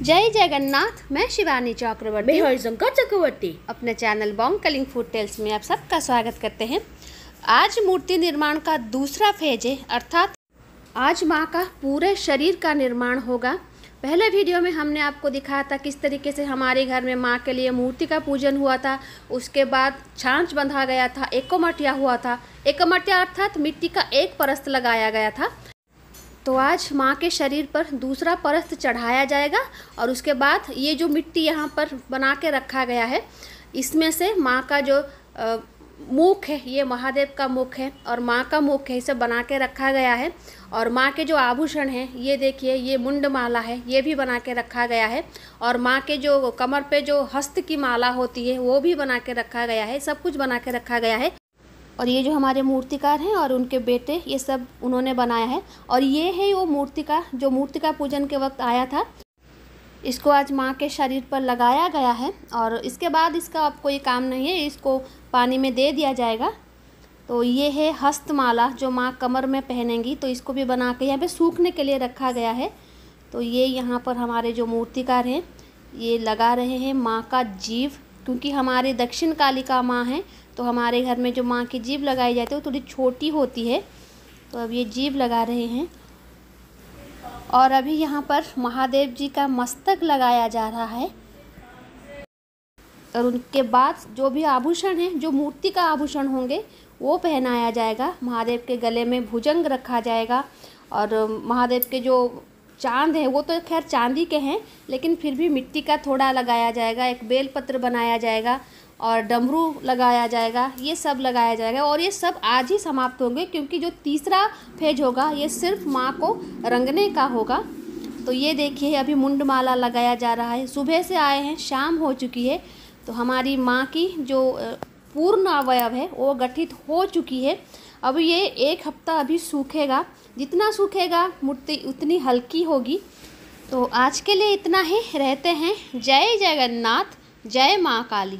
जय जगन्नाथ मैं शिवानी चक्रवर्ती। मैं हरिशंकर चक्रवर्ती। अपने channel Bong Calling Food Tales में आप सबका स्वागत करते हैं। आज मूर्ति निर्माण का दूसरा फ़ेज़ है अर्थात आज माँ का पूरे शरीर का निर्माण होगा। पहले वीडियो में हमने आपको दिखाया था किस तरीके से हमारे घर में माँ के लिए मूर्ति का पूजन हुआ था। उसके बाद छांच बंधा गया था एकोमटिया हुआ था। एकमटिया अर्थात मिट्टी का एक परस्त लगाया गया था। तो आज माँ के शरीर पर दूसरा परस्त चढ़ाया जाएगा और उसके बाद ये जो मिट्टी यहाँ पर बना के रखा गया है, इसमें से माँ का जो मुख है, ये महादेव का मुख है और माँ का मुख है, इसे बना के रखा गया है और माँ के जो आभूषण हैं, ये देखिए, ये मुंड माला है, ये भी बना के रखा गया है और माँ के जो कमर पे जो हस्त की माला होती है, वो भी बना के रखा गया है, सब कुछ बना के रखा गया है और ये जो हमारे मूर्तिकार हैं और उनके बेटे, ये सब उन्होंने बनाया है। और ये है वो मूर्तिका जो मूर्तिका पूजन के वक्त आया था। इसको आज माँ के शरीर पर लगाया गया है और इसके बाद इसका अब कोई काम नहीं है, इसको पानी में दे दिया जाएगा। तो ये है हस्तमाला जो माँ कमर में पहनेंगी तो इसको भी बना के यहाँ पे सूखने के लिए रखा गया है। तो ये यहाँ पर हमारे जो मूर्तिकार हैं, ये लगा रहे हैं माँ का जीव। क्योंकि हमारे दक्षिण कालिका माँ हैं तो हमारे घर में जो माँ की जीभ लगाई जाती है, वो थोड़ी छोटी होती है। तो अब ये जीभ लगा रहे हैं। और अभी यहाँ पर महादेव जी का मस्तक लगाया जा रहा है। और उनके बाद जो भी आभूषण हैं, जो मूर्ति का आभूषण होंगे, वो पहनाया जाएगा। महादेव के गले में भुजंग रखा जाएगा। और महादेव के जो चाँद है, वो तो खैर चांदी के हैं, लेकिन फिर भी मिट्टी का थोड़ा लगाया जाएगा, एक बेलपत्र बनाया जाएगा और डमरू लगाया जाएगा, ये सब लगाया जाएगा और ये सब आज ही समाप्त होंगे क्योंकि जो तीसरा फ़ेज़ होगा, ये सिर्फ़ माँ को रंगने का होगा। तो ये देखिए, अभी मुंड माला लगाया जा रहा है। सुबह से आए हैं, शाम हो चुकी है तो हमारी माँ की जो पूर्ण अवयव है, वो गठित हो चुकी है। अब ये एक हफ़्ता अभी सूखेगा। जितना सूखेगा मूर्ति उतनी हल्की होगी। तो आज के लिए इतना ही। रहते हैं। जय जगन्नाथ, जय माँ काली।